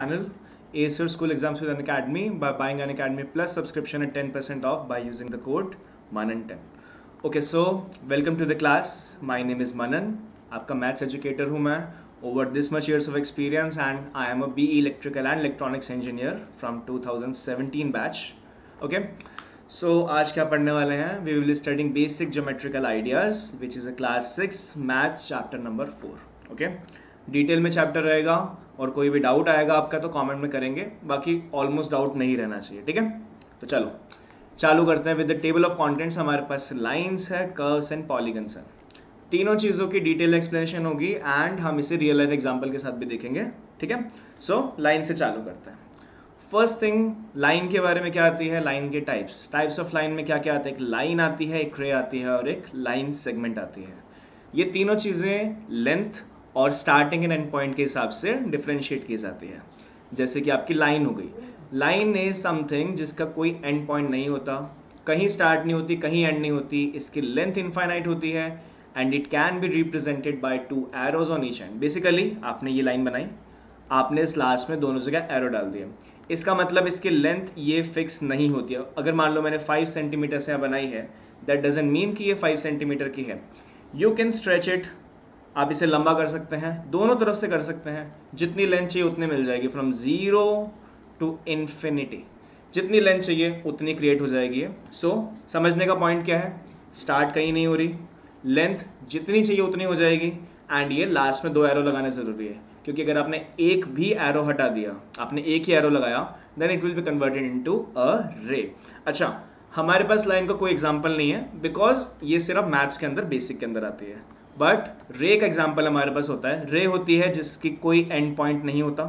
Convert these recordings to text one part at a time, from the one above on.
channel. Acer School Exams with Academy by buying an Academy Plus subscription at 10% off by using the code MANAN10. Okay, so welcome to the class. My name is Manan. आपका maths educator हूँ मैं. Over this much years of experience and I am a B electrical and electronics engineer from 2017 batch okay so आज क्या पढ़ने वाले हैं? We will studying basic geometrical ideas which is a class six maths chapter number four okay detail में chapter रहेगा. और कोई भी डाउट आएगा आपका तो कमेंट में करेंगे। बाकी ऑलमोस्ट डाउट नहीं रहना चाहिए, ठीक है? तो चलो, चालू करते हैं with the table of contents हमारे पास लाइन्स है कर्व्स एंड पॉलीगन्स है। तीनों चीज़ों की डिटेल एक्सप्लेनेशन होगी एंड हम इसे रियल लाइफ एग्ज़ाम्पल के साथ भी देखेंगे, ठीक है? सो लाइन से चालू करते हैं। फ़र्स्ट थिंग लाइन के बारे में क्या आती है? लाइन के टाइप्स टाइप्स ऑफ़ लाइन में क्या क्या आता है? एक लाइन आती है, एक रे आती है और एक लाइन सेगमेंट आती है। ये तीनों चीज़ें लेंथ और स्टार्टिंग एंड एंड पॉइंट के हिसाब से डिफ्रेंशिएट की जाती है। जैसे कि आपकी लाइन हो गई। लाइन इज़ समथिंग जिसका कोई एंड पॉइंट नहीं होता। कहीं स्टार्ट नहीं होती, कहीं एंड नहीं होती। इसकी लेंथ इनफाइनाइट होती है and it can be represented by two arrows on each end basically आपने ये लाइन बनाई। आपने इस लास्ट में दोनों जगह एरो डाल दिया। इसका मतलब इसकी लेंथ ये फिक्स नहीं होती है। अगर मान लो मैंने फाइव सेंटीमीटर से यहाँ बनाई है दैट डजेंट मीन कि ये फाइव सेंटीमीटर की है। यू कैन स्ट्रेच इट आप इसे लंबा कर सकते हैं दोनों तरफ़ से कर सकते हैं जितनी लेंथ चाहिए उतनी मिल जाएगी फ्रॉम ज़ीरो टू इन्फिनिटी जितनी लेंथ चाहिए उतनी क्रिएट हो जाएगी। सो so, समझने का पॉइंट क्या है? स्टार्ट कहीं नहीं हो रही। लेंथ जितनी चाहिए उतनी हो जाएगी। एंड ये लास्ट में दो एरो लगाना ज़रूरी है। क्योंकि अगर आपने एक भी एरो हटा दिया आपने एक ही एरो लगाया then it will be converted into a ray अच्छा हमारे पास लाइन का कोई एग्ज़ाम्पल नहीं है बिकॉज़ ये सिर्फ़ मैथ्स के अंदर बेसिक के अंदर आती है। बट रे का एग्ज़ाम्पल हमारे पास होता है। रे होती है जिसकी कोई एंड पॉइंट नहीं होता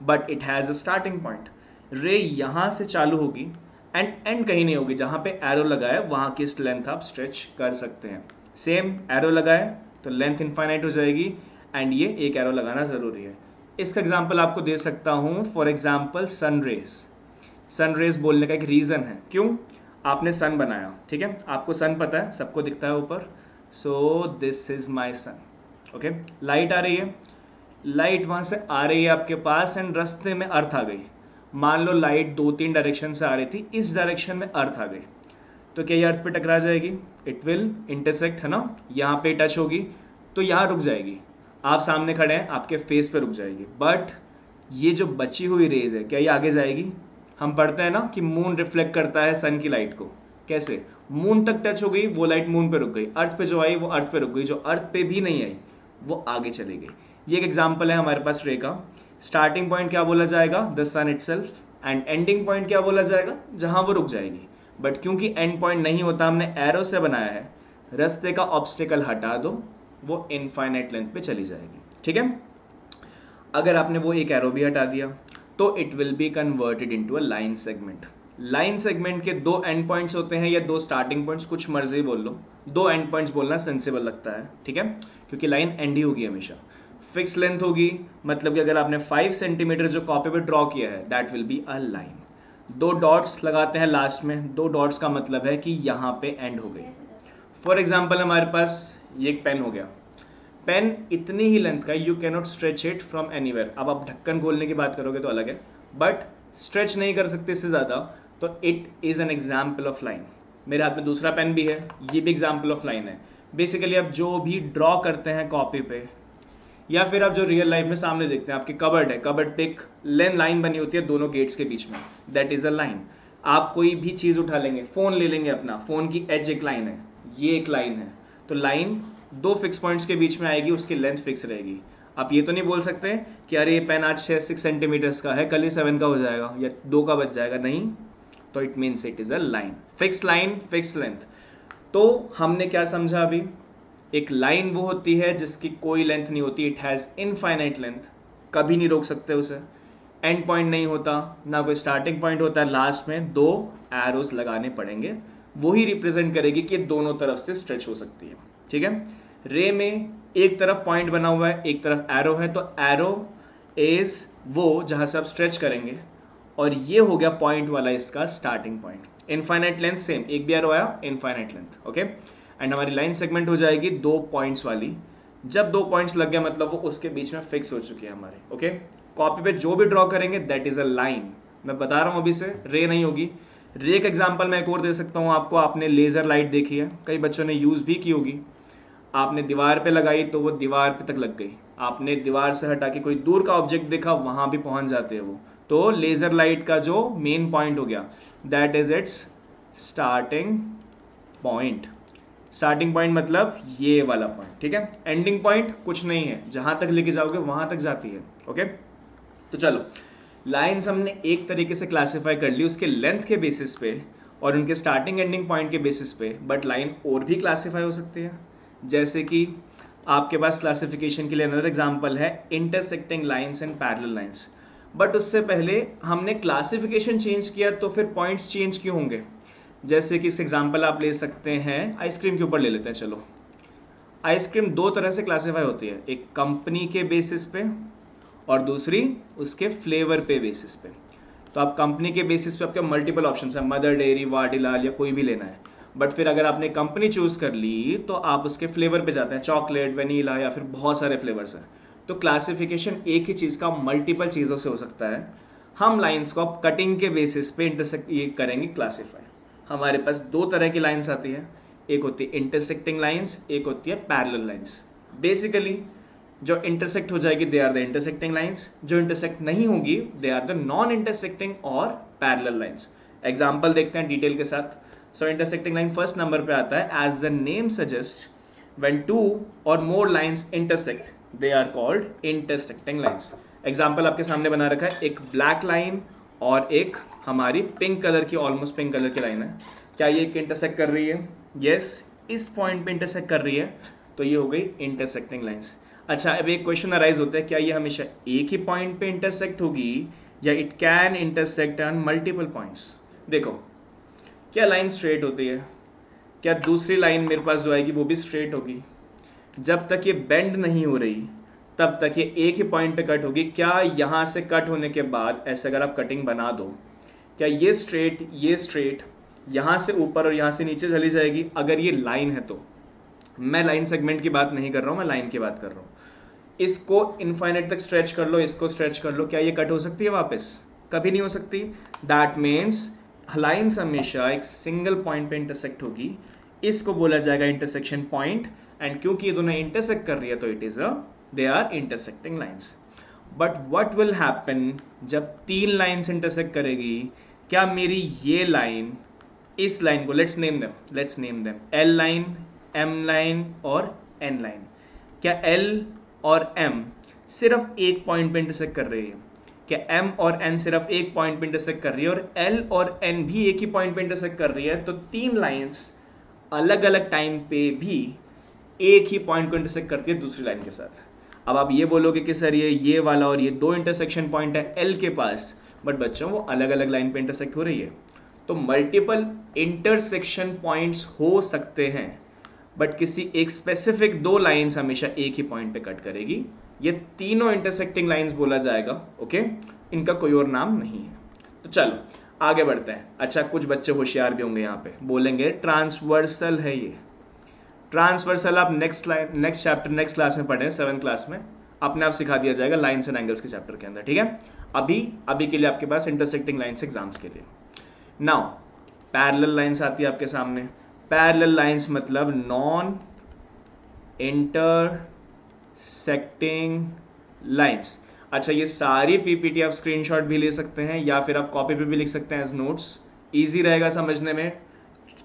but it has a starting point ray यहाँ से चालू होगी एंड एंड कहीं नहीं होगी। जहाँ पे एरो लगाए वहाँ की लेंथ आप स्ट्रेच कर सकते हैं। सेम एरो लगाए तो लेंथ इनफाइनाइट हो जाएगी एंड ये एक एरो लगाना ज़रूरी है। इसका एग्ज़ाम्पल आपको दे सकता हूँ for example sun rays sun rays बोलने का एक रीज़न है। क्यों? आपने सन बनाया, ठीक है? आपको सन पता है, सबको दिखता है ऊपर। So this is my sun okay light आ रही है? लाइट वहाँ से आ रही है आपके पास एंड रास्ते में अर्थ आ गई। मान लो लाइट दो तीन डायरेक्शन से आ रही थी, इस डायरेक्शन में अर्थ आ गई। तो क्या ये अर्थ पे टकरा जाएगी? इट विल इंटरसेक्ट है ना? यहाँ पे टच होगी तो यहाँ रुक जाएगी। आप सामने खड़े हैं, आपके फेस पे रुक जाएगी। बट ये जो बची हुई रेज है, क्या ये आगे जाएगी? हम पढ़ते हैं ना कि मून रिफ्लेक्ट करता है सन की लाइट को। कैसे? मून तक टच हो गई, वो लाइट मून पे रुक गई। अर्थ पे जो आई, वो अर्थ पे रुक गई। जो अर्थ पे भी नहीं आई, वो आगे चली गई। ये एक एग्ज़ाम्पल है हमारे पास रे का। स्टार्टिंग पॉइंट क्या बोला जाएगा? The sun it and ending point क्या बोला जाएगा? जहाँ वो रुक जाएगी। बट क्योंकि एंड पॉइंट नहीं होता, हमने एरो से बनाया है, रस्ते का ऑब्स्टिकल हटा दो, वो इनफाइनाइट लेंथ पे चली जाएगी। ठीक है? अगर आपने वो एक एरो भी हटा दिया तो it will be converted into a line segment line segment के दो एंड पॉइंट्स होते हैं या दो स्टार्टिंग पॉइंट्स कुछ मर्ज़ी बोल लो। दो एंड पॉइंट्स बोलना सेंसिबल लगता है, ठीक है? क्योंकि लाइन एंड ही होगी हमेशा। फिक्स लेंथ होगी मतलब कि अगर आपने फाइव सेंटीमीटर जो कॉपी पे ड्रॉ किया है that will be a line दो डॉट्स लगाते हैं लास्ट में, दो डॉट्स का मतलब है कि यहाँ पे एंड हो गई। फॉर एग्ज़ाम्पल हमारे पास ये एक पेन हो गया। पेन इतनी ही लेंथ का you cannot stretch it from anywhere अब आप ढक्कन खोलने की बात करोगे तो अलग है। बट स्ट्रेच नहीं कर सकते इससे ज़्यादा। तो it is an example of line मेरे हाथ में दूसरा पेन भी है, ये भी एग्ज़ाम्पल ऑफ़ लाइन है। बेसिकली आप जो भी ड्रॉ करते हैं कॉपी पे, या फिर आप जो रियल लाइफ में सामने देखते हैं, आपकी कबर्ड है कबर्ड पे एक लेन लाइन बनी होती है दोनों गेट्स के बीच में। दैट इज़ अ लाइन आप कोई भी चीज़ उठा लेंगे फ़ोन ले लेंगे अपना फ़ोन की एज एक लाइन है, ये एक लाइन है। तो लाइन दो फिक्स पॉइंट्स के बीच में आएगी, उसकी लेंथ फिक्स रहेगी। आप ये तो नहीं बोल सकते कि अरे ये पेन आज छः सिक्स सेंटीमीटर्स का है, कल ही सेवन का हो जाएगा, या दो का बच जाएगा। नहीं तो it means it is a line fix line fix length तो हमने क्या समझा अभी? एक लाइन वो होती है जिसकी कोई लेंथ नहीं होती. इट हैज़ इनफाइनाइट लेंथ कभी नहीं रोक सकते उसे. एंड पॉइंट नहीं होता. ना कोई स्टार्टिंग पॉइंट होता है. लास्ट में दो एरोज लगाने पड़ेंगे. वही रिप्रेजेंट करेगी कि दोनों तरफ़ से स्ट्रेच हो सकती है. ठीक है? रे में एक तरफ़ पॉइंट बना हुआ है, एक तरफ़ एरो है. तो एरो इज़ वो जहाँ से आप स्ट्रेच करेंगे. और ये हो गया पॉइंट वाला इसका starting point infinite length same एक भी एरो आया इनफाइनाइट लेंथ ओके एंड हमारी लाइन सेगमेंट हो जाएगी दो पॉइंट्स वाली। जब दो पॉइंट्स लग गया मतलब वो उसके बीच में फिक्स हो चुकी है हमारे ओके कॉपी पे जो भी ड्रॉ करेंगे दैट इज़ अ लाइन मैं बता रहा हूँ अभी से रे नहीं होगी। रे का एग्ज़ाम्पल मैं एक और दे सकता हूँ आपको। आपने लेजर लाइट देखी है। कई बच्चों ने यूज़ भी की होगी। आपने दीवार पे लगाई तो वो दीवार पे तक लग गई। आपने दीवार से हटा के कोई दूर का ऑब्जेक्ट देखा, वहाँ भी पहुँच जाते हैं वो। तो लेजर लाइट का जो मेन पॉइंट हो गया that is its starting point starting point मतलब ये वाला पॉइंट ठीक है? एंडिंग पॉइंट कुछ नहीं है। जहाँ तक लेके जाओगे, वहाँ तक जाती है ओके तो चलो लाइंस हमने एक तरीके से क्लासिफाई कर ली उसके लेंथ के बेसिस पे और उनके स्टार्टिंग एंडिंग पॉइंट के बेसिस पे बट लाइन और भी क्लासिफाई हो सकती है। जैसे कि आपके पास क्लासिफिकेशन के लिए अनदर एग्जांपल है intersecting lines and parallel lines but उससे पहले हमने क्लासिफिकेशन चेंज किया तो फिर पॉइंट्स चेंज क्यों होंगे? जैसे कि इसका एग्जांपल आप ले सकते हैं आइसक्रीम के ऊपर ले लेते हैं, चलो। आइसक्रीम दो तरह से क्लासीफाई होती है, एक कंपनी के बेसिस पे और दूसरी उसके फ्लेवर पे बेसिस पे। तो आप कंपनी के बेसिस पे आपके मल्टीपल ऑप्शन है मदर डेयरी वाडीलाल या कोई भी लेना है। बट फिर अगर आपने कंपनी चूज़ कर ली तो आप उसके फ्लेवर पे जाते हैं चॉकलेट वनीला या फिर बहुत सारे फ्लेवर्स हैं। तो क्लासिफिकेशन एक ही चीज़ का मल्टीपल चीज़ों से हो सकता है। हम लाइंस को आप कटिंग के बेसिस पे इंटरसेक्ट ये करेंगे क्लासीफाई हमारे पास दो तरह की लाइंस आती है। एक होती है इंटरसेक्टिंग लाइंस एक होती है पैरेलल लाइंस बेसिकली जो इंटरसेक्ट हो जाएगी they are the intersecting lines जो इंटरसेक्ट नहीं होगी they are the non intersecting और पैरेलल लाइंस एग्ज़ाम्पल देखते हैं डिटेल के साथ। So intersecting line first number पे आता है। As the name suggest when two or more lines intersect they are called intersecting lines example आपके सामने बना रखा है एक ब्लैक लाइन और एक हमारी पिंक कलर की ऑलमोस्ट पिंक कलर की लाइन है। क्या ये एक इंटरसेक्ट कर रही है? यस yes, इस पॉइंट पे इंटरसेक्ट कर रही है तो ये हो गई इंटरसेक्टिंग लाइंस अच्छा अब एक क्वेश्चन अराइज होता है क्या ये हमेशा एक ही पॉइंट पे इंटरसेक्ट होगी या it can intersect on multiple points देखो क्या लाइन स्ट्रेट होती है? क्या दूसरी लाइन मेरे पास जो आएगी वो भी स्ट्रेट होगी? जब तक ये बेंड नहीं हो रही, तब तक ये एक ही पॉइंट पे कट होगी। क्या यहाँ से कट होने के बाद ऐसे अगर आप कटिंग बना दो, क्या ये स्ट्रेट ये स्ट्रेट यहाँ से ऊपर और यहाँ से नीचे चली जाएगी? अगर ये लाइन है तो। मैं लाइन सेगमेंट की बात नहीं कर रहा हूँ, मैं लाइन की बात कर रहा हूँ। इसको इनफाइनेट तक स्ट्रेच कर लो, इसको स्ट्रेच कर लो। क्या ये कट हो सकती है वापस? कभी नहीं हो सकती। दैट मीन्स लाइन्स हमेशा एक सिंगल पॉइंट पे इंटरसेक्ट होगी। इसको बोला जाएगा इंटरसेक्शन पॉइंट एंड क्योंकि ये दोनों इंटरसेक्ट कर रही है तो it is a they are intersecting lines. But what will happen जब तीन लाइन्स इंटरसेक्ट करेगी, क्या मेरी ये लाइन इस लाइन को let's name them let's name them L line M line और एन लाइन क्या एल और एम सिर्फ़ एक पॉइंट पे इंटरसेक्ट कर रही है? क्या एम और एन सिर्फ़ एक पॉइंट पे इंटरसेक्ट कर रही है? और एल और एन भी एक ही पॉइंट पे इंटरसेक्ट कर रही है? तो तीन लाइंस अलग अलग टाइम पे भी एक ही पॉइंट को इंटरसेक्ट करती है दूसरी लाइन के साथ। अब आप ये बोलोगे कि सर ये ये वाला और ये दो इंटरसेक्शन पॉइंट है एल के पास बट बच्चों, वो अलग अलग लाइन पे इंटरसेक्ट हो रही है। तो मल्टीपल इंटरसेक्शन पॉइंट्स हो सकते हैं बट किसी एक स्पेसिफिक दो लाइंस हमेशा एक ही पॉइंट पे कट करेगी। ये तीनों इंटरसेक्टिंग लाइंस बोला जाएगा ओके इनका कोई और नाम नहीं है। तो चलो, आगे बढ़ते हैं। अच्छा कुछ बच्चे होशियार भी होंगे यहाँ पे। बोलेंगे, ट्रांसवर्सल है ये। ट्रांसवर्सल आप next line next chapter next class में पढ़े सेवन क्लास में, अपने आप सिखा दिया जाएगा लाइन्स एंड एंगल्स के चैप्टर के अंदर, ठीक है? अभी अभी के लिए आपके पास इंटरसेक्टिंग लाइन्स एग्ज़ाम्स के लिए। नाउ पैरेलल लाइन्स आती है आपके सामने। पैरेलल लाइन्स मतलब नॉन इंटरसेक्टिंग लाइन्स अच्छा ये सारी पीपीटी आप स्क्रीनशॉट भी ले सकते हैं, या फिर आप कॉपी पे भी लिख सकते हैं एज नोट्स इजी रहेगा समझने में।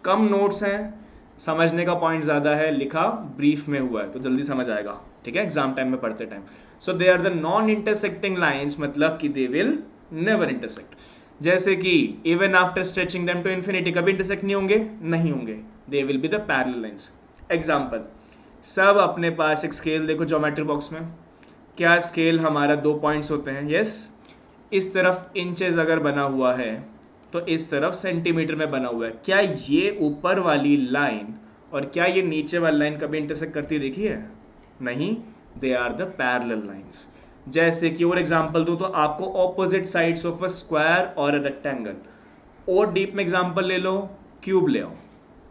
कम नोट्स हैं समझने का पॉइंट ज़्यादा है, लिखा ब्रीफ में हुआ है तो जल्दी समझ आएगा। ठीक है? एग्ज़ाम टाइम में पढ़ते time so they are the non intersecting lines मतलब कि दे विल नेवर इंटरसेक्ट जैसे कि even after stretching them to infinity कभी इंटरसेक्ट नहीं होंगे? नहीं होंगे. They will be the parallel lines example सब अपने पास एक स्केल देखो ज्योमेट्री बॉक्स में. क्या स्केल हमारा दो पॉइंट्स होते हैं? Yes yes? इस तरफ़ इंचेस अगर बना हुआ है तो इस तरफ़ सेंटीमीटर में बना हुआ है। क्या ये ऊपर वाली लाइन और क्या ये नीचे वाली लाइन कभी इंटरसेक्ट करती देखी है? नहीं। They are the parallel lines जैसे कि और एग्जांपल दूँ तो आपको opposite sides of a square और अ रेक्टेंगल और डीप में एग्जांपल ले लो क्यूब ले आओ।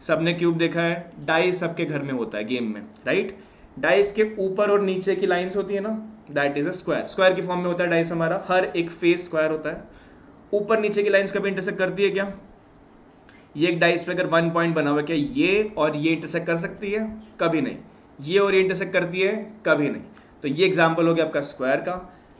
सबने क्यूब देखा है? डाइस सबके घर में होता है गेम में राइट डाइस के ऊपर और नीचे की लाइंस होती है ना? That is a square square की फॉर्म में होता है डाइस हमारा। हर एक फेस स्क्वायर होता है। ऊपर नीचे की लाइंस कभी इंटरसेक्ट करती है क्या? ये एक डाइस पे अगर वन पॉइंट बना हुआ क्या? ये और ये इंटरसेक्ट कर सकती है? कभी नहीं। ये और ये इंटरसेक्ट करती है? कभी नहीं। तो ये एग्ज़ाम्पल हो गया आपका स्क्वायर का।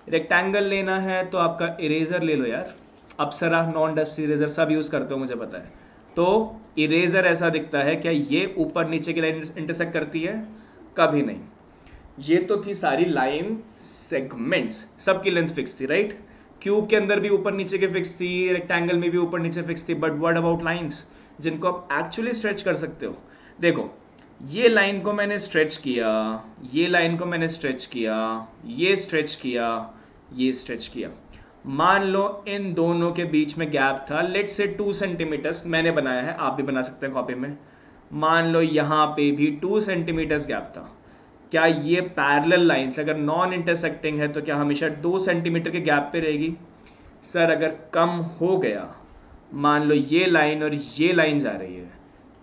रेक्टेंगल लेना है तो आपका इरेजर ले लो यार। अपसरा नॉन डस्ट इरेजर सब यूज़ करते हो, मुझे पता है। तो इरेजर ऐसा दिखता है क्या? ये ऊपर नीचे की लाइन इंटरसेक्ट करती है? कभी नहीं। ये तो थी सारी लाइन सेगमेंट्स सबकी लेंथ फिक्स थी राइट क्यूब के अंदर भी ऊपर नीचे के फिक्स थी रेक्टेंगल में भी ऊपर नीचे फिक्स थी बट वर्ड अबाउट लाइंस जिनको आप एक्चुअली स्ट्रेच कर सकते हो। देखो, ये लाइन को मैंने स्ट्रेच किया, ये लाइन को मैंने स्ट्रेच किया, ये स्ट्रेच किया, ये स्ट्रेच किया। मान लो इन दोनों के बीच में गैप था लेट से टू सेंटीमीटर्स मैंने बनाया है, आप भी बना सकते हैं कॉपी में। मान लो यहाँ पे भी टू सेंटीमीटर्स गैप था। क्या ये पैरेलल लाइंस अगर नॉन इंटरसेक्टिंग है तो क्या हमेशा दो सेंटीमीटर के गैप पे रहेगी? सर अगर कम हो गया, मान लो ये लाइन और ये लाइन जा रही है,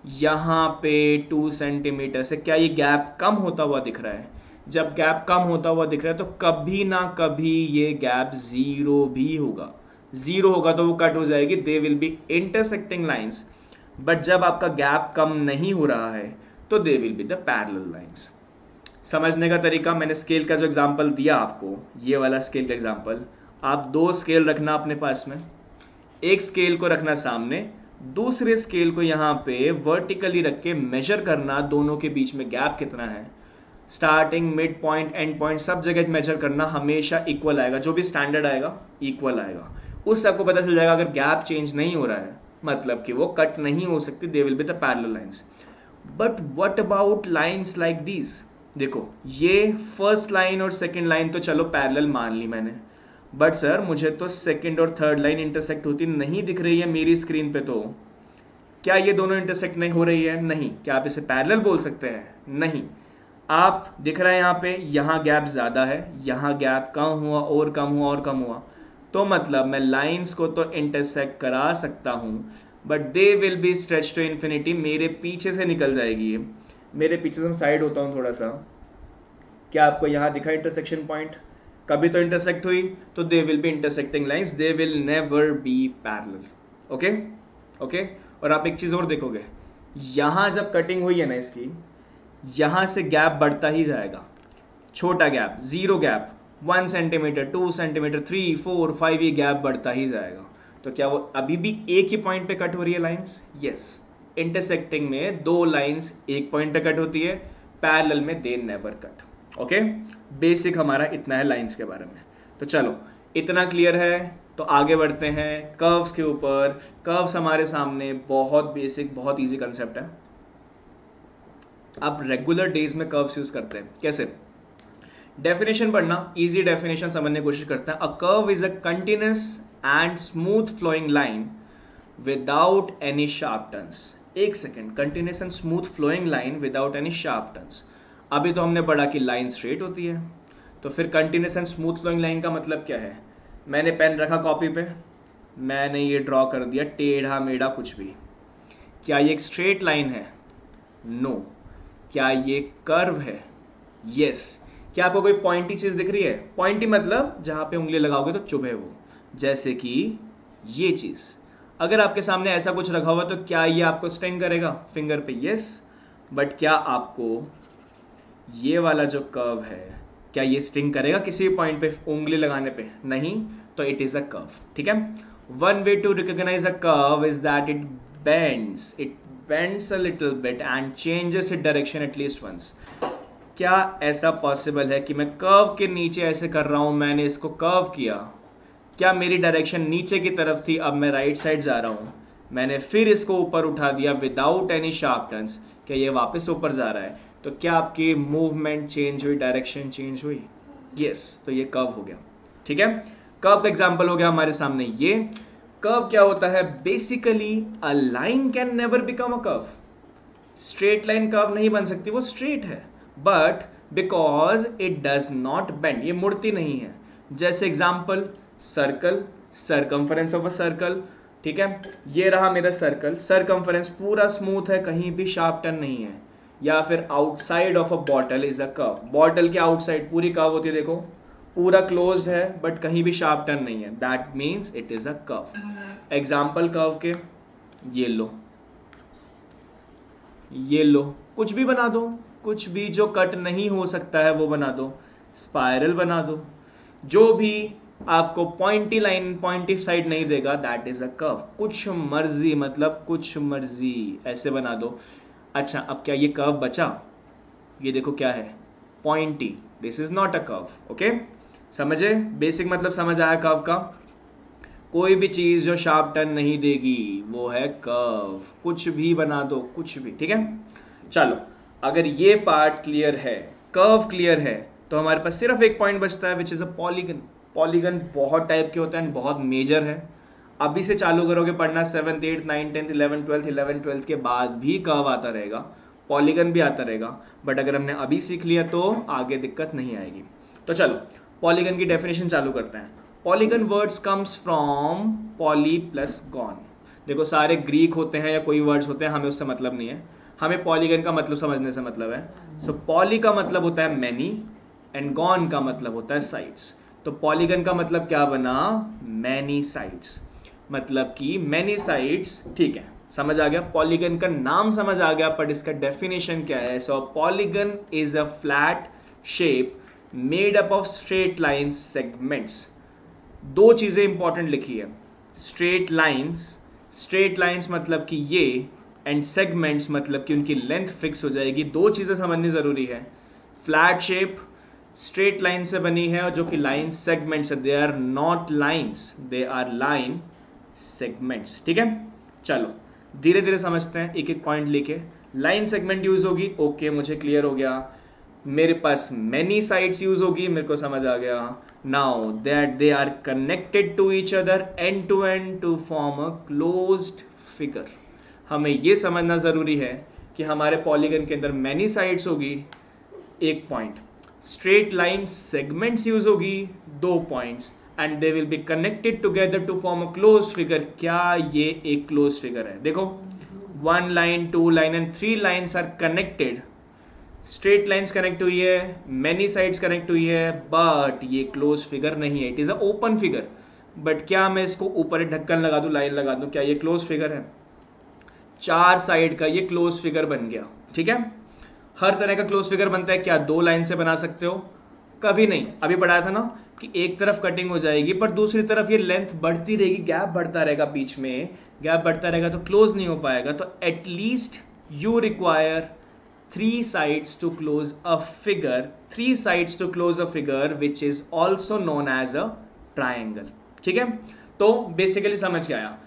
यहाँ पे टू सेंटीमीटर से क्या ये गैप कम होता हुआ दिख रहा है? जब गैप कम होता हुआ दिख रहा है तो कभी ना कभी ये गैप ज़ीरो भी होगा। ज़ीरो होगा तो वो कट हो जाएगी they will be intersecting lines but जब आपका गैप कम नहीं हो रहा है तो they will be the parallel lines समझने का तरीका मैंने स्केल का जो एग्जांपल दिया आपको, ये वाला स्केल का एग्जांपल आप दो स्केल रखना अपने पास में, एक स्केल को रखना सामने, दूसरे स्केल को यहाँ पे वर्टिकली रख के मेजर करना दोनों के बीच में गैप कितना है। Starting mid point end point सब जगह मेजर करना हमेशा इक्वल आएगा, जो भी स्टैंडर्ड आएगा इक्वल आएगा। उससे आपको पता चल जाएगा, अगर गैप चेंज नहीं हो रहा है मतलब कि वो कट नहीं हो सकती they will be the parallel lines but what about lines like these देखो, ये फ़र्स्ट लाइन और सेकंड लाइन तो चलो पैरेलल मान ली मैंने। बट सर मुझे तो सेकंड और थर्ड लाइन इंटरसेक्ट होती नहीं दिख रही है मेरी स्क्रीन पे तो। क्या ये दोनों इंटरसेक्ट नहीं हो रही है? नहीं। क्या आप इसे पैरेलल बोल सकते हैं? नहीं। आप दिख रहा है यहाँ पे, यहाँ गैप ज़्यादा है, यहाँ गैप कम हुआ, और कम हुआ, और कम हुआ। तो मतलब मैं लाइंस को तो इंटरसेक्ट करा सकता हूँ but they will be stretch to infinity मेरे पीछे से निकल जाएगी ये। मेरे पीछे से साइड होता हूँ थोड़ा सा। क्या आपको यहाँ दिखा इंटरसेक्शन पॉइंट कभी तो इंटरसेक्ट हुई तो they will be intersecting lines they will never be parallel okay okay और आप एक चीज़ और देखोगे। यहाँ जब कटिंग हुई है ना इसकी, यहाँ से गैप बढ़ता ही जाएगा। छोटा gap zero gap one centimetre two centimetre three four five ये गैप बढ़ता ही जाएगा। तो क्या वो अभी भी एक ही पॉइंट पे कट हो रही है लाइंस यस इंटरसेक्टिंग में दो लाइंस एक पॉइंट पे कट होती है पैरेलल में they never cut okay basic हमारा इतना है लाइंस के बारे में. तो चलो, इतना क्लियर है तो आगे बढ़ते हैं कर्व्स के ऊपर. कर्व्स हमारे सामने बहुत बेसिक बहुत इजी कंसेप्ट है. आप रेगुलर डेज़ में कर्व्स यूज़ करते हैं. कैसे? डेफिनेशन पढ़ना इजी डेफिनेशन समझने की कोशिश करते हैं. A curve is a continuous and smooth flowing line without any sharp turns एक second continuous and smooth flowing line without any sharp turns अभी तो हमने पढ़ा कि लाइन स्ट्रेट होती है। तो फिर continuous and smooth flowing line का मतलब क्या है? मैंने पेन रखा कॉपी पे। मैंने ये ड्रॉ कर दिया टेढ़ा मेढ़ा कुछ भी। क्या ये एक स्ट्रेट लाइन है? No no. क्या ये कर्व है? Yes yes. क्या आपको कोई पॉइंटी चीज़ दिख रही है? पॉइंटी मतलब जहाँ पे उंगली लगाओगे तो चुभे वो। जैसे कि ये चीज़। अगर आपके सामने ऐसा कुछ रखा हुआ तो क्या ये आपको स्टिंग करेगा? फिंगर पे यस बट क्या आपको ये वाला जो कर्व है, क्या ये स्टिंग करेगा किसी पॉइंट पे, उंगली लगाने पे? नहीं तो इट इज़ अ कर्व ठीक है? One way to recognise a curve is that it bends it bends a little bit and changes it direction at least once क्या ऐसा पॉसिबल है कि मैं कर्व के नीचे ऐसे कर रहा हूँ, मैंने इसको कर्व किया? क्या मेरी डायरेक्शन नीचे की तरफ़ थी? अब मैं राइट साइड जा रहा हूँ। मैंने फिर इसको ऊपर उठा दिया विदाउट एनी शार्प टर्न्स क्या ये वापस ऊपर जा रहा है? तो क्या आपकी मूवमेंट चेंज हुई? डायरेक्शन चेंज हुई? यस yes, तो ये कर्व हो गया। ठीक है? कर्व का एग्जांपल हो गया हमारे सामने ये। कर्व क्या होता है? Basically a line can never become a curve straight line curve नहीं बन सकती वो स्ट्रेट है। But because it does not bend ये मुड़ती नहीं है। जैसे example circle circumference of a circle ठीक है? ये रहा मेरा सर्कल सरकमफरेंस पूरा स्मूथ है, कहीं भी शार्प टर्न नहीं है. या फिर outside of a bottle is a curve bottle के आउटसाइड पूरी कर्व होती है, देखो. पूरा क्लोज्ड है बट कहीं भी शार्प टर्न नहीं है. That means it is a curve example curve के, ये लो. ये लो. कुछ भी बना दो. कुछ भी जो कट नहीं हो सकता है, वो बना दो. स्पाइरल बना दो. जो भी आपको पॉइंटी लाइन पॉइंटी साइड नहीं देगा दैट इज़ अ कर्व कुछ मर्ज़ी मतलब कुछ मर्ज़ी, ऐसे बना दो। अच्छा अब क्या ये कर्व बचा? ये देखो क्या है। Pointy this is not a curve okay समझे? बेसिक मतलब समझ आया कर्व का? कोई भी चीज़ जो शार्प टर्न नहीं देगी, वो है कर्व कुछ भी बना दो, कुछ भी, ठीक है? चलो, अगर ये पार्ट क्लियर है कर्व क्लियर है तो हमारे पास सिर्फ़ एक पॉइंट बचता है which is a polygon polygon बहुत टाइप के होते हैं बहुत मेजर है। अभी से चालू करोगे पढ़ना seventh eighth nine tenth eleven twelfth eleven twelfth के बाद भी कर्व आता रहेगा। पॉलीगन भी आता रहेगा। बट अगर हमने अभी सीख लिया तो आगे दिक्कत नहीं आएगी। तो चलो पॉलीगन की डेफिनेशन चालू करते हैं। Polygon words comes from poly plus gon देखो सारे ग्रीक होते हैं या कोई वर्ड्स होते हैं हमें उससे मतलब नहीं है। हमें पॉलीगन का मतलब समझने से मतलब है। सो so, पॉली का मतलब होता है मैनी एंड गॉन का मतलब होता है साइड्स तो पॉलीगन का मतलब क्या बना? मैनी साइड्स मतलब कि मैनी साइड्स ठीक है, समझ आ गया? पॉलीगन का नाम समझ आ गया बट इसका डेफिनेशन क्या है? So polygon is a flat shape made up of straight line segments दो चीज़ें इंपॉर्टेंट लिखी है. स्ट्रेट लाइंस स्ट्रेट लाइंस मतलब कि ये एंड सेगमेंट्स मतलब कि उनकी लेंथ फिक्स हो जाएगी. दो चीज़ें समझनी ज़रूरी है. फ्लैट शेप स्ट्रेट लाइन से बनी है और जो कि लाइन सेगमेंट्स है they are not lines they are line segments ठीक है? चलो धीरे धीरे समझते हैं एक एक पॉइंट लेके। लाइन सेगमेंट यूज़ होगी ओके okay, मुझे क्लियर हो गया। मेरे पास मेनी साइड्स यूज़ होगी मेरे को समझ आ गया। Now that they are connected to each other end to end to form a closed figure हमें यह समझना ज़रूरी है कि हमारे पॉलीगन के अंदर मैनी साइड्स होगी एक point straight line segments use होगी, दो points and they will be connected together to form a close figure क्या ये एक क्लोज फिगर है? देखो one line two line and three lines are connected straight lines connect हुई है many sides connect हुई है बट ये क्लोज फिगर नहीं है. It is a open figure but क्या मैं इसको ऊपर ढक्कन लगा दूँ लाइन लगा दूँ? क्या ये क्लोज फिगर है? चार साइड का ये क्लोज फिगर बन गया. ठीक है? हर तरह का क्लोज फिगर बनता है, क्या दो लाइन से बना सकते हो? कभी नहीं। अभी पढ़ाया था ना कि एक तरफ़ कटिंग हो जाएगी, पर दूसरी तरफ़ ये लेंथ बढ़ती रहेगी गैप बढ़ता रहेगा बीच में गैप बढ़ता रहेगा तो क्लोज नहीं हो पाएगा। तो at least you require three sides to close a figure three sides to close a figure which is also known as a triangle ठीक है? तो बेसिकली समझ के आया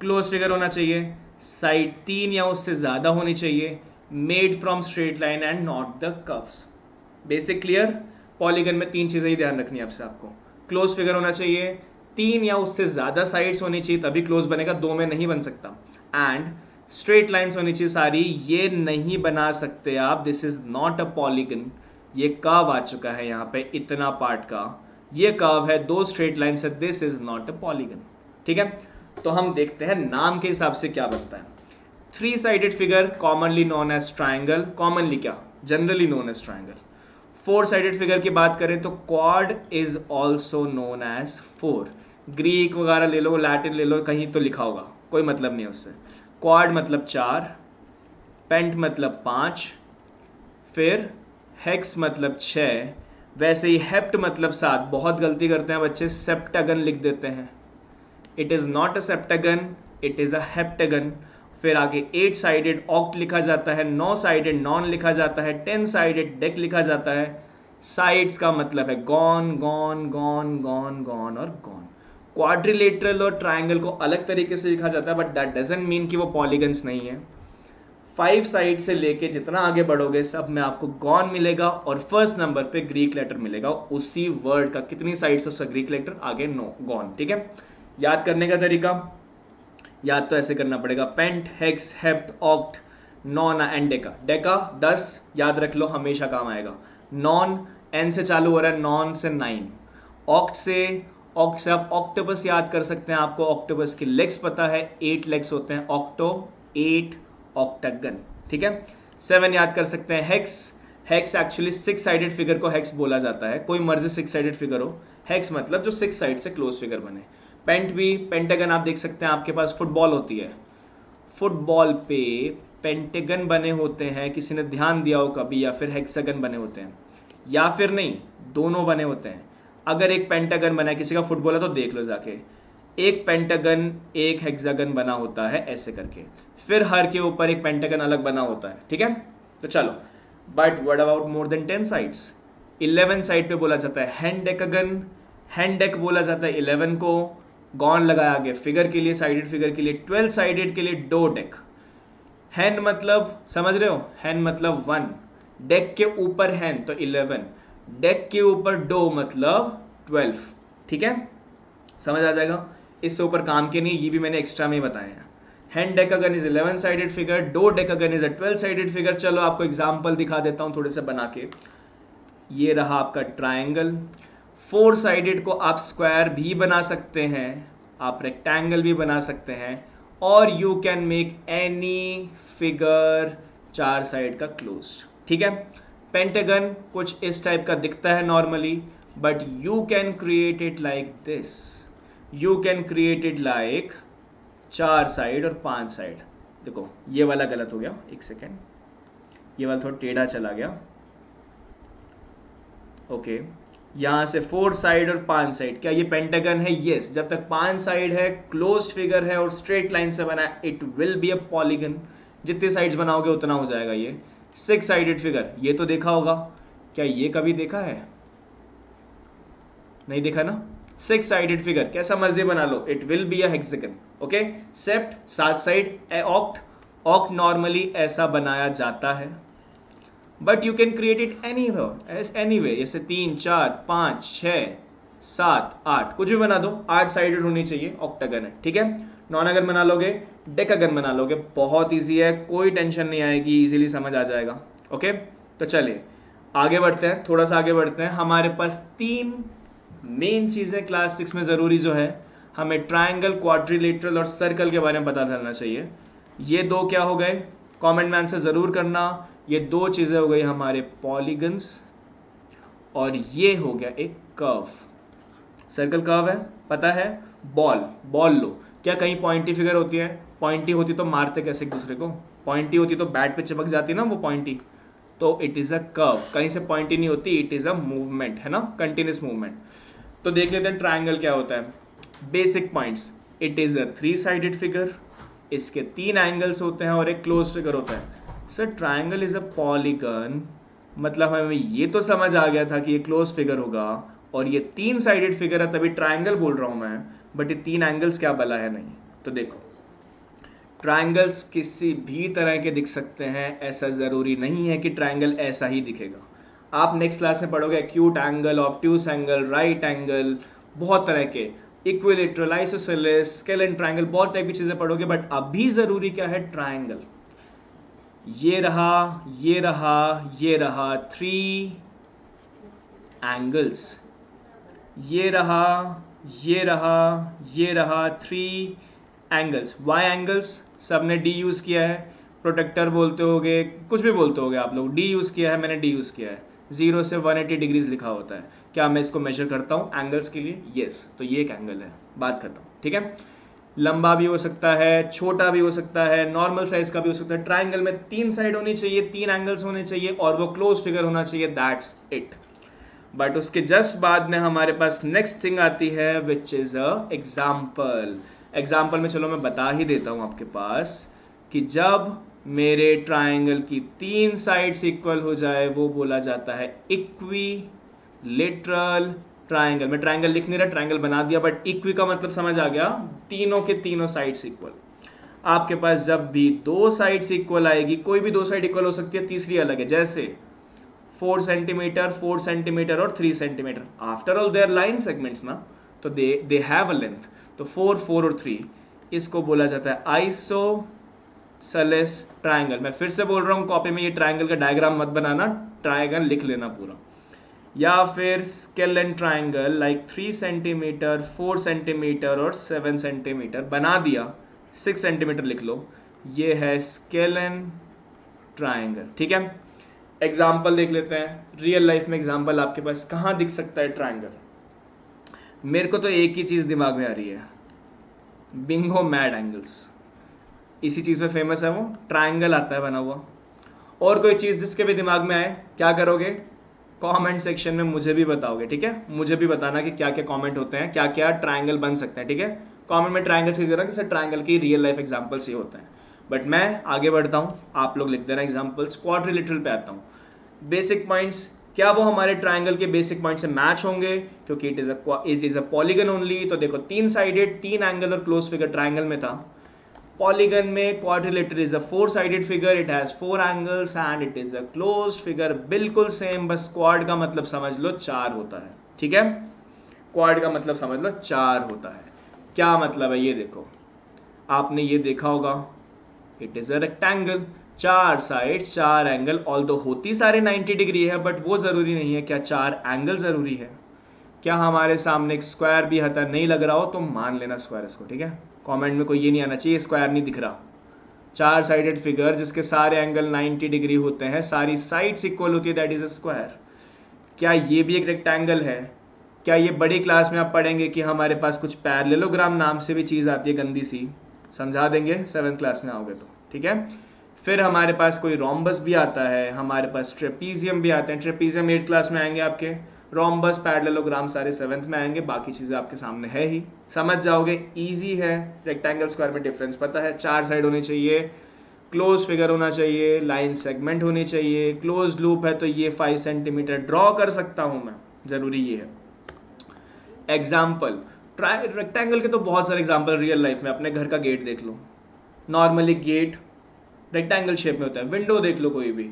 क्लोज फिगर होना चाहिए साइड तीन या उससे ज़्यादा होनी चाहिए made from straight line and not the curves basic clear polygon में तीन चीज़ें ही ध्यान रखनी है आपसे आपको। क्लोज फिगर होना चाहिए। तीन या उससे ज़्यादा साइड्स होनी चाहिए, तभी क्लोज बनेगा, दो में नहीं बन सकता। एंड स्ट्रेट लाइन्स होनी चाहिए सारी, ये नहीं बना सकते आप। This is not a polygon ये कर्व आ चुका है यहाँ पे, इतना पार्ट का। ये कर्व है, दो स्ट्रेट लाइन है this is not a polygon ठीक है? तो हम देखते हैं नाम के हिसाब से क्या बनता है। Three sided figure commonly known as triangle commonly क्या? Generally known as triangle four sided figure की बात करें तो quad is also known as four Greek वगैरह ले लो लैटिन ले लो, कहीं तो लिखा होगा। कोई मतलब नहीं उससे। क्वाड मतलब चार पेंट मतलब पाँच, फिर हेक्स मतलब छ वैसे ही हेप्ट मतलब सात। बहुत गलती करते हैं बच्चे सेप्टागन लिख देते हैं। It is not a septagon it is a heptagon फिर आगे एट साइडेड ऑक्ट लिखा जाता है, नौ साइडेड नॉन लिखा जाता है टेन साइडेड डेक लिखा जाता है। साइड्स का मतलब है gon gon gon gon gon और गॉन क्वाड्रिलेटरल और ट्राइंगल को अलग तरीके से लिखा जाता है बट दैट डजेंट मीन कि वो पॉलीगन्स नहीं है। फाइव साइड से लेके जितना आगे बढ़ोगे, सब में आपको गॉन मिलेगा और फ़र्स्ट नंबर पे ग्रीक लेटर मिलेगा। उसी वर्ड का कितनी साइड से उसका ग्रीक लेटर आगे नो गॉन ठीक है? याद करने का तरीका याद तो ऐसे करना पड़ेगा। Pent hex hept oct non and deca deca दस, याद रख लो, हमेशा काम आएगा। नॉन एन से चालू हो रहा है नॉन से नाइन ऑक्ट से ऑक्ट से आप ऑक्टोपस याद कर सकते हैं। आपको ऑक्टोपस की लेग्स पता है एट लेग्स होते हैं। ऑक्टो एट ऑक्टगन ठीक है? सेवन याद कर सकते हैं। Hex hex actually six sided figure को हेक्स बोला जाता है। कोई मर्ज़ी सिक्स साइडेड फिगर हो। हेक्स मतलब जो सिक्स साइड से क्लोज फिगर बने। पेंट भी, पेंटागन आप देख सकते हैं आपके पास फुटबॉल होती है। फुटबॉल पे पेंटेगन बने होते हैं, किसी ने ध्यान दिया हो कभी, या फिर हेक्सागन बने होते हैं। या फिर नहीं, दोनों बने होते हैं। अगर एक पेंटागन बना है, किसी का फुटबॉल है तो देख लो जाके। एक पेंटागन, एक हेक्सागन बना होता है, ऐसे करके। फिर हर के ऊपर एक पेंटागन अलग बना होता है, ठीक है? तो चलो। But word about more than ten sides eleven side पे बोला जाता है हैंड डेकागन हैंड डेक बोला जाता है इलेवन को। गॉन लगाया आगे। फिगर के लिए साइडेड फिगर के लिए ट्वेल्व साइडेड के लिए डो डेक हैंड मतलब समझ रहे हो? हैंड मतलब वन डेक के ऊपर हैंड तो इलेवन डेक के ऊपर डो मतलब ट्वेल्व ठीक है? समझ आ जाएगा? इससे ऊपर काम के नहीं, ये भी मैंने एक्स्ट्रा में बताया hendecagon is eleven sided figure dodecagon is a twelve sided figure चलो आपको एग्ज़ाम्पल दिखा देता हूँ थोड़े से बना के। ये रहा आपका ट्राइंगल फोर साइडेड को आप स्क्वायर भी बना सकते हैं, आप रेक्टेंगल भी बना सकते हैं और you can make any figure चार साइड का क्लोज ठीक है? पेंटागन कुछ इस टाइप का दिखता है normally but you can create it like this you can create it like चार साइड और पाँच साइड देखो, ये वाला गलत हो गया, एक सेकेंड ये वाला थोड़ा टेढ़ा चला गया। Okay okay. यहाँ से फोर साइड और पाँच साइड। क्या ये पेंटागन है? यस जब तक पाँच साइड है क्लोज फिगर है और स्ट्रेट लाइन से बना है it will be a polygon जितने साइड्स बनाओगे, उतना हो जाएगा ये। सिक्स साइडेड फिगर ये तो देखा होगा। क्या ये कभी देखा है? नहीं देखा ना? सिक्स साइडेड फिगर कैसा मर्ज़ी बना लो it will be a hexagon okay sept सात साइड ऑक्ट ऑक्ट नॉर्मली ऐसा बनाया जाता है। But you can create it any any way जैसे तीन, चार, पाँच छ सात, आठ। कुछ भी बना दो, आठ साइडेड होनी चाहिए ऑक्टागन है। ठीक है? नॉन अगर बना लोगे डेकागन बना लोगे। बहुत ईजी है, कोई टेंशन नहीं आएगी इजीली समझ आ जाएगा। ओके तो चलिए, आगे बढ़ते हैं, थोड़ा सा आगे बढ़ते हैं। हमारे पास तीन मेन चीज़ें क्लास सिक्स में ज़रूरी जो है, हमें ट्राइंगल क्वाड्रिलेटरल और सर्कल के बारे में पता चलना चाहिए। ये दो क्या हो गए? कमेंट में आंसर ज़रूर करना। ये दो चीज़ें हो गई हमारे पॉलीगन्स और ये हो गया एक कर्व सर्कल कर्व है, पता है? बॉल बॉल लो। क्या कहीं पॉइंटी फिगर होती है? पॉइंटी होती तो मारते कैसे एक दूसरे को? पॉइंटी होती तो बैट पे चिपक जाती ना वो पॉइंटी तो इट इज़ अ कर्व कहीं से पॉइंटी नहीं होती इट इज़ अ मूवमेंट है ना? कंटिन्यूस मूवमेंट तो देख लेते हैं ट्राइंगल क्या होता है। Basic points it is a three sided figure इसके तीन एंगल्स होते हैं और एक क्लोज फिगर होता है। Sir triangle is a polygon मतलब हमें ये तो समझ आ गया था कि ये क्लोज फिगर होगा और ये तीन साइडेड फिगर है, तभी ट्राइंगल बोल रहा हूँ मैं बट ये तीन एंगल्स क्या बला है नहीं? तो देखो ट्राइंगल्स किसी भी तरह के दिख सकते हैं, ऐसा ज़रूरी नहीं है कि ट्राइंगल ऐसा ही दिखेगा। आप नेक्स्ट क्लास में पढ़ोगे acute angle obtuse angle right angle बहुत तरह के। इक्विलेटरल आइसोसेलेस स्केलन ट्राइंगल बहुत टाइप की चीज़ें पढ़ोगे बट अभी ज़रूरी क्या है? ट्राइंगल ये रहा ये रहा ये रहा थ्री एंगल्स ये रहा ये रहा ये रहा थ्री एंगल्स वाई एंगल्स सबने डी यूज़ किया है. प्रोटेक्टर बोलते होगे, कुछ भी बोलते होगे आप लोग. डी यूज़ किया है, मैंने डी यूज़ किया है. ज़ीरो से वन एटी डिग्रीज लिखा होता है. क्या मैं इसको मेजर करता हूँ? एंगल्स के लिए? यस तो ये एक एंगल है. बात करता हूँ. ठीक है? लंबा भी हो सकता है, छोटा भी हो सकता है नॉर्मल साइज़ का भी हो सकता है। ट्राइंगल में तीन साइड होनी चाहिए, तीन एंगल्स होने चाहिए और वो क्लोज फिगर होना चाहिए दैट्स इट बट उसके जस्ट बाद में हमारे पास नेक्स्ट थिंग आती है which is a example example में चलो मैं बता ही देता हूँ आपके पास कि जब मेरे ट्राइंगल की तीन साइड्स इक्वल हो जाए, वो बोला जाता है इक्वी लिटरल ट्राइंगल मैं ट्राइंगल लिख नहीं रहा ट्राइंगल बना दिया बट इक्वी का मतलब समझ आ गया। तीनों के तीनों साइड्स इक्वल आपके पास जब भी दो साइड्स इक्वल आएगी, कोई भी दो साइड इक्वल हो सकती है, तीसरी अलग है। जैसे फोर सेंटीमीटर फोर सेंटीमीटर और three centimetre after all there line segments ना? तो they they have a length तो फोर फोर और थ्री इसको बोला जाता है आइसो सलेस ट्राइंगल मैं फिर से बोल रहा हूँ कॉपी में ये ट्राइंगल का डायग्राम मत बनाना ट्राइंगल लिख लेना पूरा। या फिर scalene triangle like three centimetre four centimetre और सेवन सेंटीमीटर बना दिया। सिक्स सेंटीमीटर लिख लो। ये है स्केल एंड ट्राइंगल ठीक है? एग्ज़ाम्पल देख लेते हैं। रियल लाइफ में एग्ज़ाम्पल आपके पास कहाँ दिख सकता है ट्राइंगल मेरे को तो एक ही चीज़ दिमाग में आ रही है। बिंगो मैड एंगल्स इसी चीज़ पे फ़ेमस है वो। ट्राइंगल आता है बना हुआ। और कोई चीज़ जिसके भी दिमाग में आए, क्या करोगे? कमेंट सेक्शन में मुझे भी बताओगे, ठीक है? मुझे भी बताना कि क्या क्या कमेंट होते हैं क्या क्या ट्राइंगल बन सकते हैं, ठीक है? कमेंट में ट्राइंगल से जरा कि ट्राइंगल की रियल लाइफ एग्जाम्पल्स ये होते हैं। बट मैं आगे बढ़ता हूँ, आप लोग लिख देना एग्जाम्पल्स क्वाड्रिलेटरल पे आता हूँ। बेसिक पॉइंट्स क्या वो हमारे ट्राइंगल के बेसिक पॉइंट से मैच होंगे? क्योंकि it is it is a polygon only तो देखो, तीन साइडेड तीन एंगल और क्लोज फिगर ट्राइंगल में था। पॉलीगन में quadrilateral is a four sided figure it has four angles and it is a close figure बिल्कुल सेम बस क्वाड का मतलब समझ लो चार होता है। ठीक है? क्वाड का मतलब समझ लो चार होता है। क्या मतलब है? ये देखो। आपने ये देखा होगा। इट इज़ अ रेक्टेंगल चार साइड चार एंगल ऑल दो होती सारे 90 डिग्री है बट वो ज़रूरी नहीं है। क्या चार एंगल ज़रूरी है? क्या हमारे सामने एक स्क्वायर भी हता नहीं लग रहा हो तो मान लेना स्क्वायर इसको। ठीक है? कमेंट में कोई ये नहीं आना चाहिए स्क्वायर नहीं दिख रहा। चार साइडेड फिगर जिसके सारे एंगल 90 डिग्री होते हैं, सारी साइड्स इक्वल होती है दैट इज़ अ स्क्वायर क्या ये भी एक रेक्टेंगल है? क्या ये बड़ी क्लास में आप पढ़ेंगे कि हमारे पास कुछ पैरलेलोग्राम नाम से भी चीज़ आती है गंदी सी? समझा देंगे? सेवन क्लास में आओगे तो ठीक है? फिर हमारे पास कोई रोम्बस भी आता है, हमारे पास ट्रेपीजियम भी आते हैं। ट्रेपीजियम एट क्लास में आएँगे आपके। रोम्बस पैडलोग्राम सारे सेवंथ में आएँगे, बाकी चीज़ें आपके सामने है ही। समझ जाओगे ईजी है रेक्टेंगल स्क्वायर में डिफरेंस पता है, चार साइड होनी चाहिए क्लोज फिगर होना चाहिए लाइन सेगमेंट होनी चाहिए क्लोज लूप है तो ये फाइव सेंटीमीटर ड्रॉ कर सकता हूँ मैं, ज़रूरी ये है। एग्ज़ाम्पल ट्राई रेक्टेंगल के तो बहुत सारे एग्ज़ाम्पल रियल लाइफ में, अपने घर का गेट देख लो। नॉर्मली गेट रेक्टेंगल शेप में होता है विंडो देख लो कोई भी।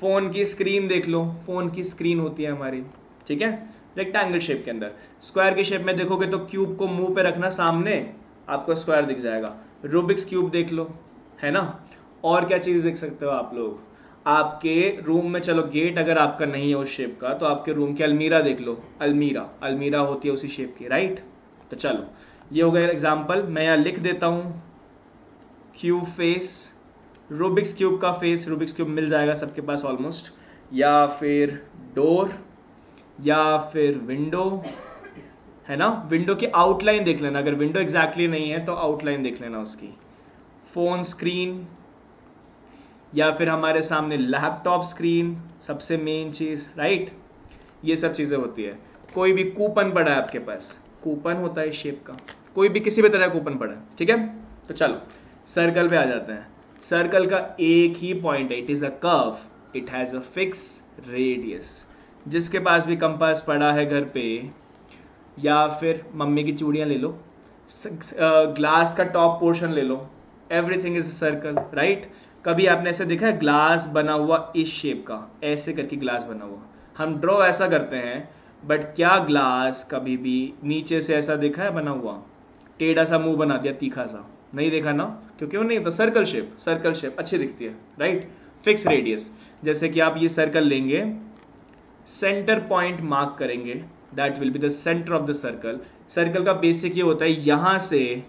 फ़ोन की स्क्रीन देख लो फ़ोन की स्क्रीन होती है हमारी। ठीक है? रेक्टेंगल शेप के अंदर। स्क्वायर के शेप में देखोगे तो क्यूब को मुँह पे रखना सामने आपको स्क्वायर दिख जाएगा। रूबिक्स क्यूब देख लो, है ना? और क्या चीज़ देख सकते हो आप लोग? आपके रूम में चलो गेट अगर आपका नहीं है उस शेप का तो आपके रूम की अलमीरा देख लो। अलमीरा अलमीरा होती है उसी शेप की राइट तो चलो, ये हो गया एग्ज़ाम्पल मैं यहाँ लिख देता हूँ। क्यूब फेस रूबिक्स क्यूब का फेस रूबिक्स क्यूब मिल जाएगा सबके पास ऑलमोस्ट या फिर डोर या फिर विंडो है ना? विंडो की आउटलाइन देख लेना। अगर विंडो एग्जैक्टली exactly नहीं है तो आउटलाइन देख लेना उसकी। फ़ोन स्क्रीन या फिर हमारे सामने लैपटॉप स्क्रीन सबसे मेन चीज़ राइट ये सब चीज़ें होती है। कोई भी कूपन पड़ा है आपके पास। कूपन होता है शेप का। कोई भी किसी भी तरह कूपन पड़ा है, ठीक है? तो चलो सर्कल पे आ जाते हैं। सर्कल का एक ही पॉइंट है। It is a curve it has a fix radius जिसके पास भी कंपास पड़ा है घर पे, या फिर मम्मी की चूड़ियाँ ले लो ग्लास का टॉप पोर्शन ले लो everything is a circle right कभी आपने ऐसे देखा है? ग्लास बना हुआ इस शेप का, ऐसे करके ग्लास बना हुआ। हम ड्रॉ ऐसा करते हैं बट क्या ग्लास कभी भी नीचे से ऐसा देखा है बना हुआ? टेढ़ा सा मुँह बना दिया, तीखा सा। नहीं देखा ना? क्योंकि वो नहीं होता सर्कल शेप सर्कल शेप अच्छी दिखती है राइट फिक्स रेडियस जैसे कि आप ये सर्कल लेंगे सेंटर पॉइंट मार्क करेंगे. That will be the centre of the circle circle का बेसिक ये होता है? यहाँ से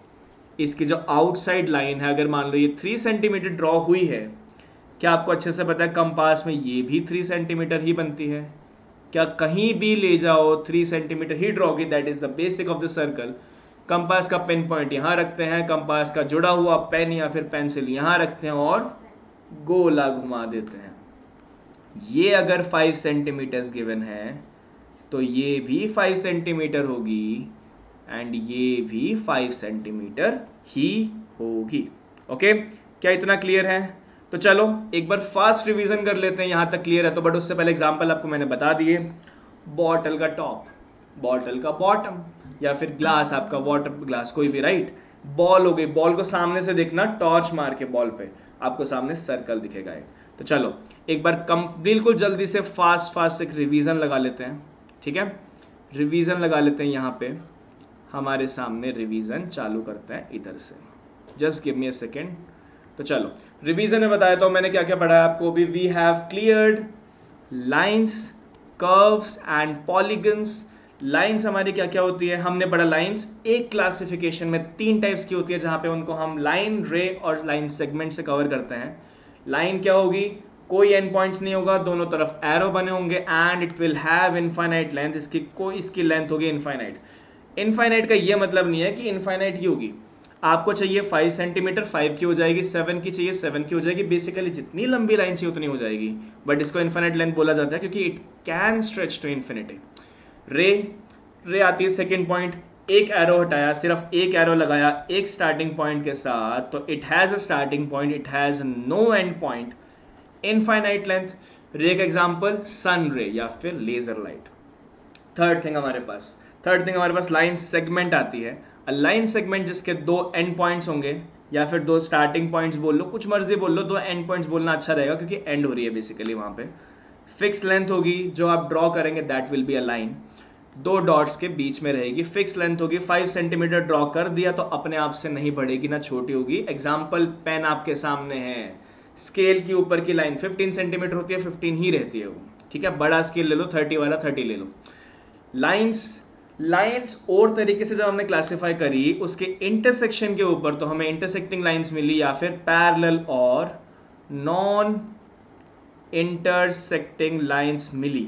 इसकी जो आउटसाइड लाइन है, अगर मान लो ये थ्री सेंटीमीटर ड्रॉ हुई है, क्या आपको अच्छे से पता है? कंपास में ये भी थ्री सेंटीमीटर ही बनती है. क्या कहीं भी ले जाओ थ्री सेंटीमीटर ही ड्रॉ की that is the basic of the circle compass का पेन पॉइंट यहाँ रखते हैं कंपास का जुड़ा हुआ पेन या फिर पेंसिल यहाँ रखते हैं और गोला घुमा देते हैं. ये अगर फाइव सेंटीमीटर गिवन है तो ये भी फाइव सेंटीमीटर होगी एंड ये भी फाइव सेंटीमीटर ही होगी। ओके क्या इतना क्लियर है? तो चलो, एक बार फास्ट रिवीजन कर लेते हैं, यहाँ तक क्लियर है तो बट उससे पहले एग्जांपल आपको मैंने बता दिए। बॉटल का टॉप बॉटल का बॉटम या फिर ग्लास आपका वाटर ग्लास कोई भी राइट बॉल हो गई। बॉल को सामने से देखना टॉर्च मार के बॉल पे। आपको सामने सर्कल दिखेगा एक। तो चलो, एक बार कम, बिल्कुल जल्दी से फास्ट फास्ट एक रिवीजन लगा लेते हैं, ठीक है? रिवीजन लगा लेते हैं यहाँ पे। हमारे सामने रिवीजन चालू करते हैं इधर से। Just give me a second तो चलो रिवीजन में बताया तो मैंने क्या क्या पढ़ा है आपको? भी we have cleared lines curves and polygons lines हमारी क्या क्या होती है? हमने पढ़ा लाइंस एक क्लासिफिकेशन में तीन टाइप्स की होती है, जहाँ पे उनको हम लाइन रे और लाइन सेगमेंट से कवर करते हैं। लाइन क्या होगी? कोई एंड पॉइंट्स नहीं होगा, दोनों तरफ़ एरो बने होंगे and it will have infinite length इसकी कोई इसकी लेंथ होगी इनफाइनाइट इनफाइनाइट का ये मतलब नहीं है कि इनफाइनाइट ही होगी। आपको चाहिए फाइव सेंटीमीटर फाइव की हो जाएगी सेवन की चाहिए सेवन की हो जाएगी। बेसिकली जितनी लंबी लाइन चाहिए उतनी हो जाएगी। बट इसको इन्फिनिट लेंथ बोला जाता है क्योंकि it can stretch to infinity ray ray आती है सेकेंड पॉइंट एक एरो हटाया, सिर्फ़ एक एरो लगाया, एक स्टार्टिंग पॉइंट के साथ तो it has a starting point it has no end point infinite length ray का एग्जांपल सन रे या फिर लेजर लाइट थर्ड थिंग हमारे पास थर्ड थिंग हमारे पास लाइन सेगमेंट आती है. लाइन सेगमेंट जिसके दो एंड पॉइंट्स होंगे, या फिर दो स्टार्टिंग पॉइंट्स बोल लो, कुछ मर्ज़ी बोल लो, दो एंड पॉइंट्स बोलना अच्छा रहेगा क्योंकि एंड हो रही है बेसिकली वहाँ पे. फिक्स लेंथ होगी, जो आप ड्रॉ करेंगे that will be a line दो डॉट्स के बीच में रहेगी। फिक्स लेंथ होगी। फाइव सेंटीमीटर ड्रॉ कर दिया तो अपने आप से नहीं बढ़ेगी, ना छोटी होगी। एग्ज़ाम्पल पेन आपके सामने है। स्केल के ऊपर की लाइन 15 सेंटीमीटर होती है 15 ही रहती है वो। ठीक है? बड़ा स्केल ले लो 30 वाला 30 ले लो। लाइंस लाइंस और तरीके से जब हमने क्लासिफाई करी, उसके इंटरसेक्शन के ऊपर तो हमें इंटरसेक्टिंग लाइंस मिली या फिर पैरेलल और नॉन इंटरसेक्टिंग लाइंस मिली।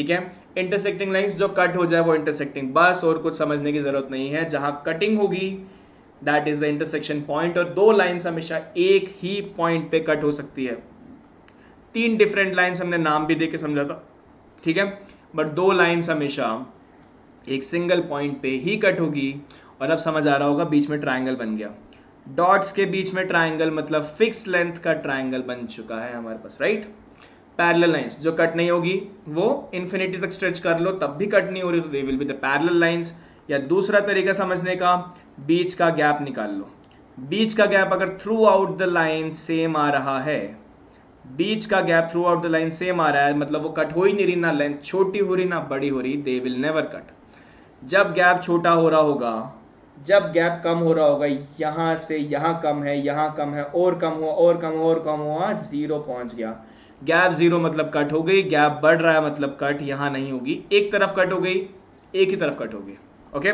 ठीक है? इंटरसेक्टिंग लाइंस जो कट हो जाए वो इंटरसेक्टिंग बस और कुछ समझने की ज़रूरत नहीं है। जहाँ कटिंग होगी that is the intersection point और दो लाइंस हमेशा एक ही पॉइंट पे कट हो सकती है। तीन डिफरेंट लाइंस हमने नाम भी दे के समझा था। ठीक है? बट दो लाइंस हमेशा एक सिंगल पॉइंट पे ही कट होगी। और अब समझ आ रहा होगा, बीच में ट्राइंगल बन गया। डॉट्स के बीच में ट्राइंगल मतलब फिक्स लेंथ का ट्राइंगल बन चुका है हमारे पास राइट पैरेलल लाइंस जो कट नहीं होगी, वो इन्फिनिटी तक स्ट्रेच कर लो, तब भी कट नहीं हो रही तो they will be the parallel lines या दूसरा तरीका समझने का, बीच का गैप निकाल लो. बीच का गैप अगर throughout the line same आ रहा है, बीच का gap throughout the line same आ रहा है मतलब वो कट हो ही नहीं रही ना लेंथ छोटी हो रही ना बड़ी हो रही दे विल नेवर कट जब गैप छोटा हो रहा होगा, जब गैप कम हो रहा होगा, यहाँ से यहाँ कम है, यहाँ कम है, और कम हुआ, और कम हुआ, और कम हुआ ज़ीरो पहुँच गया. गैप ज़ीरो मतलब कट हो गई गैप बढ़ रहा है मतलब कट यहाँ नहीं होगी। एक तरफ़ कट हो गई, एक ही तरफ़ कट होगी ओके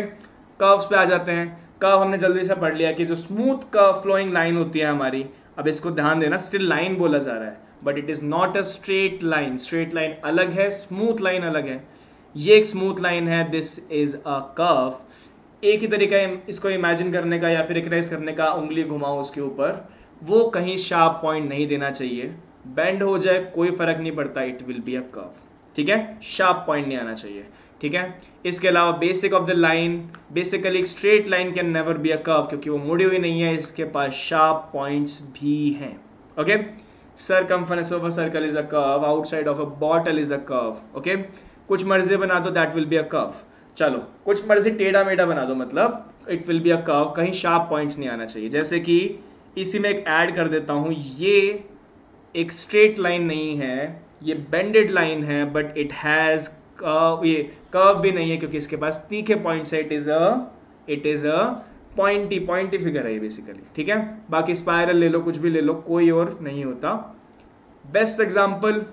कर्व्स पे आ जाते हैं। कर्व हमने जल्दी से पढ़ लिया कि जो स्मूथ कर्व फ्लोइंग लाइन होती है हमारी, अब इसको ध्यान देना स्टिल लाइन बोला जा रहा है but it is not a straight line straight line अलग है स्मूथ लाइन अलग है। ये एक स्मूथ लाइन है दिस इज़ अ कर्व एक ही तरीका इसको इमेजिन करने का या फिर करने का, उंगली घुमाओ उसके ऊपर। वो कहीं शार्प पॉइंट नहीं देना चाहिए। बेंड हो जाए, कोई फ़र्क नहीं पड़ता it will be a curve ठीक है? शार्प पॉइंट नहीं आना चाहिए. ठीक है? इसके अलावा basic of the line basically एक straight line can never be a curve क्योंकि वो मुड़ी हुई नहीं है, इसके पास शार्प पॉइंट्स भी हैं. Okay circumference of a circle is a curve, outside of a bottle is a curve. Okay? कुछ मर्ज़ी बना दो that will be a curve चलो, कुछ मर्ज़ी टेढ़ा मेढ़ा बना दो मतलब it will be a curve कहीं शार्प पॉइंट्स नहीं आना चाहिए. जैसे कि इसी में एक ऐड कर देता हूँ, ये एक स्ट्रेट लाइन नहीं है, ये बेंडेड लाइन है बट इट हैज़ ये कर्व भी नहीं है क्योंकि इसके पास तीखे पॉइंट्स है it is a it is a pointy pointy figure है ये बेसिकली ठीक है? बाकी स्पायरल ले लो, कुछ भी ले लो, कोई और नहीं होता। Best example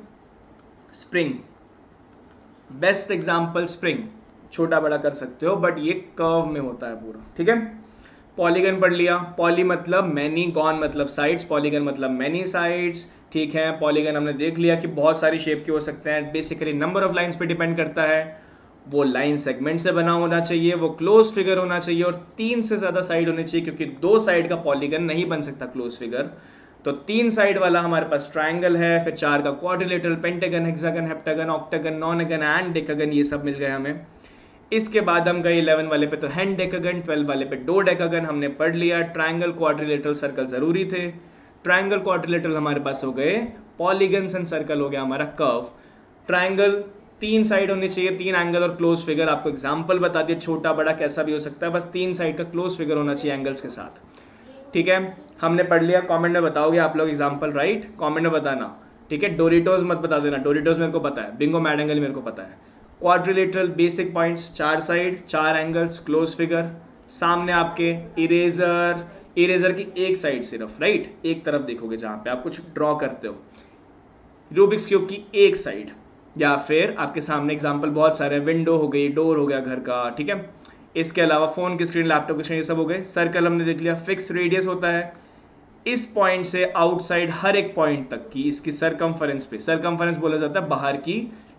spring best example spring छोटा बड़ा कर सकते हो बट ये कर्व में होता है पूरा, ठीक है? पॉलीगन पढ़ लिया। पॉली मतलब मैनी गॉन मतलब साइड्स पॉलीगन मतलब मैनी साइड्स ठीक है पॉलीगन हमने देख लिया कि बहुत सारी शेप के हो सकते हैं। बेसिकली नंबर ऑफ़ लाइंस पे डिपेंड करता है। वो लाइन सेगमेंट से बना होना चाहिए, वो क्लोज फिगर होना चाहिए और तीन से ज़्यादा साइड होनी चाहिए, क्योंकि दो साइड का पॉलीगन नहीं बन सकता क्लोज फिगर तो तीन साइड वाला हमारे पास ट्राइंगल है, फिर चार का quadrilateral pentagon hexagon heptagon octagon nonagon and decagon ये सब मिल गए हमें। इसके बाद हम गए इलेवन वाले पे तो हैंड डेकागन ट्वेल्व वाले पे डो डेकागन हमने पढ़ लिया। ट्राइंगल क्वाड्रिलेटरल सर्कल ज़रूरी थे। ट्राइंगल क्वाड्रिलेटरल हमारे पास हो गए पॉलीगन्स एंड सर्कल हो गया हमारा कर्व ट्राइंगल तीन साइड होनी चाहिए, तीन एंगल और क्लोज फिगर आपको एग्ज़ाम्पल बता दिया, छोटा, बड़ा, कैसा भी हो सकता है, बस तीन साइड का क्लोज फिगर होना चाहिए एंगल्स के साथ. ठीक है? हमने पढ़ लिया कमेंट में बताओगे आप लोग एग्ज़ाम्पल राइट कमेंट में बताना. ठीक है? डोरिटोज मत बता देना. डोरिटोज मेरे को पता है. बिंगो मैडेंगल मेरे को पता है. क्वाड्रिलेटरल बेसिक पॉइंट्स चार साइड चार एंगल्स क्लोज फिगर सामने आपके इरेजर इरेजर की एक साइड सिर्फ़ राइट एक तरफ़ देखोगे जहाँ पे आप कुछ ड्रॉ करते हो। रूबिक्स क्यूब की एक साइड या फिर आपके सामने एग्ज़ाम्पल बहुत सारे विंडो हो गई डोर हो गया घर का, ठीक है? इसके अलावा फ़ोन की स्क्रीन लैपटॉप की स्क्रीन ये सब हो गए। सर्कल हमने देख लिया फिक्स रेडियस होता है। इस पॉइंट से आउटसाइड हर एक पॉइंट तक की इसकी सरकमफरेंस पे। सरकमफरेंस बोला जाता है बाहर की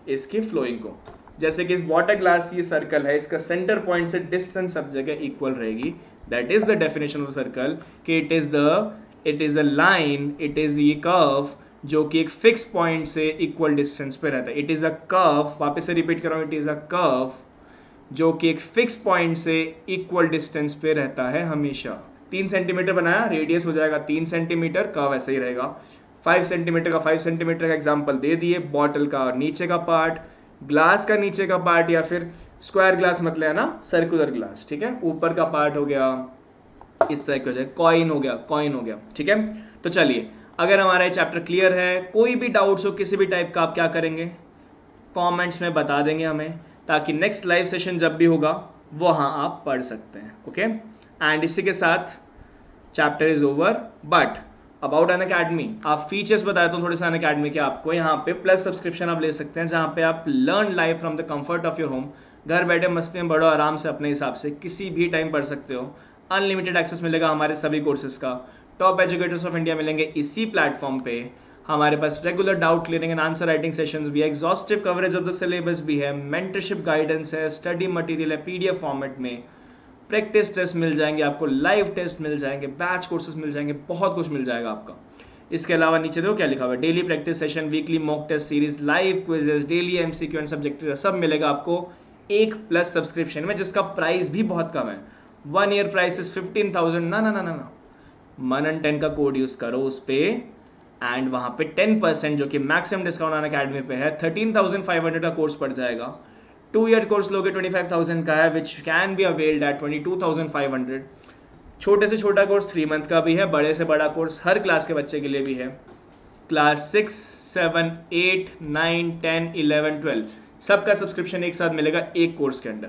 इसकी फ्लोइंग को। जैसे कि इस वाटर ग्लास की सर्कल है, इसका सेंटर पॉइंट से डिस्टेंस सब जगह इक्वल रहेगी। That is the definition of circle कि it is the it is a line it is the curve जो कि एक फिक्स पॉइंट से इक्वल डिस्टेंस पे रहता है। इट इज़ अ कर्व वापस से रिपीट कर रहा हूँ इट इज़ अ कर्व जो कि एक फिक्स पॉइंट से इक्वल डिस्टेंस पे रहता है हमेशा। तीन सेंटीमीटर बनाया रेडियस हो जाएगा तीन सेंटीमीटर कर्व ऐसे ही रहेगा। फाइव सेंटीमीटर का फाइव सेंटीमीटर का एग्ज़ाम्पल दे दिए बॉटल का नीचे का पार्ट ग्लास का नीचे का पार्ट या फिर स्क्वायर ग्लास मतलब है ना सर्कुलर ग्लास ठीक है? ऊपर का पार्ट हो गया, इस तरह के हो जाए कॉइन हो गया कॉइन हो गया, ठीक है? तो चलिए, अगर हमारा ये चैप्टर क्लियर है, कोई भी डाउट्स हो, किसी भी टाइप का, आप क्या करेंगे? कमेंट्स में बता देंगे हमें, ताकि नेक्स्ट लाइव सेशन जब भी होगा, वहाँ आप पढ़ सकते हैं ओके एंड इसी के साथ chapter is over but about Unacademy आप फीचर्स बताए तो थोड़े से अन अकेडमी के आपको, यहाँ पे प्लस सब्सक्रिप्शन आप ले सकते हैं, जहाँ पे आप learn live from the comfort of your home घर बैठे मस्ती में बड़ो आराम से अपने हिसाब से किसी भी टाइम पढ़ सकते हो। अनलिमिटेड एक्सेस मिलेगा हमारे सभी कोर्सेज का। टॉप एजुकेटर्स ऑफ़ इंडिया मिलेंगे इसी प्लेटफॉर्म पे। हमारे पास regular doubt clearing and answer writing sessions भी है exhaustive coverage of the syllabus भी है मेंटरशिप गाइडेंस है स्टडी मटेरियल है पीडीएफ फॉर्मेट में। प्रैक्टिस टेस्ट मिल जाएँगे आपको लाइव टेस्ट मिल जाएँगे बैच कोर्सेज मिल जाएँगे, बहुत कुछ मिल जाएगा आपका। इसके अलावा नीचे देखो क्या लिखा हुआ है daily practice session weekly mock test series live quizzes daily MCQ and subject सब मिलेगा आपको। एक प्लस सब्सक्रिप्शन में, जिसका प्राइस भी बहुत कम है। One year price is fifteen thousand ना ना ना ना मनन टेन का कोड यूज़ करो उस पर एंड वहाँ पे टेन परसेंट जो कि मैक्सिमम डिस्काउंट आन अकेडमी पे है थर्टीन थाउज़ेंड फाइव हंड्रेड का कोर्स पड़ जाएगा। टू ईयर कोर्स लोगे ट्वेंटी फाइव थाउज़ेंड का है which can be availed at twenty two thousand five hundred छोटे से छोटा कोर्स थ्री मंथ का भी है, बड़े से बड़ा कोर्स हर क्लास के बच्चे के लिए भी है। Class six seven eight nine ten eleven twelve सबका सब्सक्रिप्शन एक साथ मिलेगा एक कोर्स के अंदर।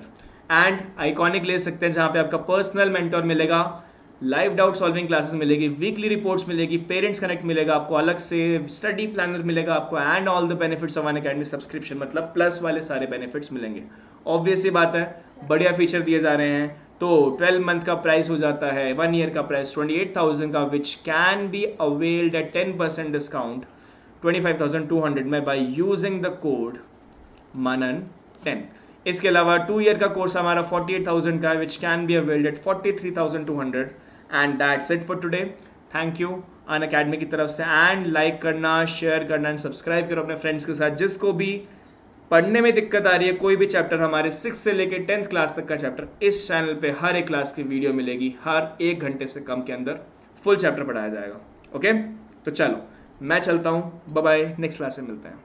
एंड आइकॉनिक ले सकते हैं जहाँ पे आपका पर्सनल मेंटोर मिलेगा लाइव डाउट सॉल्विंग क्लासेस मिलेगी वीकली रिपोर्ट्स मिलेगी पेरेंट्स कनेक्ट मिलेगा आपको अलग से स्टडी प्लानर मिलेगा आपको and all the benefits of academy subscription मतलब प्लस वाले सारे बेनिफिट्स मिलेंगे। ऑब्वियस ही बात है बढ़िया फीचर दिए जा रहे हैं। तो 12 मंथ का प्राइस हो जाता है वन ईयर का प्राइस 28,000 का which can be availed at 10 percent discount 25,200 में by using the code Manan 10 इसके अलावा टू ईयर का कोर्स हमारा 48,000 का है which can be availed at 43,200 and that's it for today thank you Unacademy की तरफ़ से. एंड लाइक करना शेयर करना एंड सब्सक्राइब करो अपने फ्रेंड्स के साथ. जिसको भी पढ़ने में दिक्कत आ रही है कोई भी चैप्टर हमारे सिक्स से लेकर टेंथ क्लास तक का चैप्टर इस चैनल पे हर एक क्लास की वीडियो मिलेगी. हर एक घंटे से कम के अंदर फुल चैप्टर पढ़ाया जाएगा. ओके तो चलो मैं चलता हूँ. बाय नेक्स्ट क्लास में मिलते हैं.